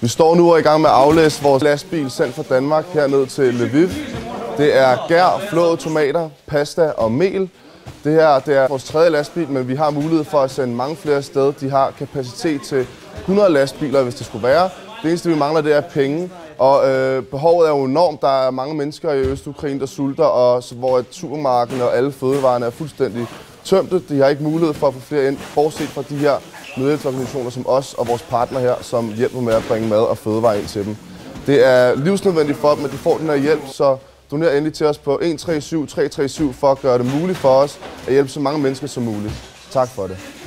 Vi står nu og er i gang med at aflæse vores lastbil sendt fra Danmark herned til Lviv. Det er gær, flåede tomater, pasta og mel. Det her det er vores tredje lastbil, men vi har mulighed for at sende mange flere sted. De har kapacitet til 100 lastbiler, hvis det skulle være. Det eneste, vi mangler, det er penge. Og øh, behovet er jo enormt. Der er mange mennesker i Øst-Ukraine, der sulter, og så, hvor supermarkederne og alle fødevarene er fuldstændig tømte. De har ikke mulighed for at få flere ind, bortset fra de her nødhjælpsorganisationer som os og vores partner her, som hjælper med at bringe mad og fødevarer ind til dem. Det er livsnødvendigt for dem, at de får den her hjælp, så doner endelig til os på 137 337 for at gøre det muligt for os at hjælpe så mange mennesker som muligt. Tak for det.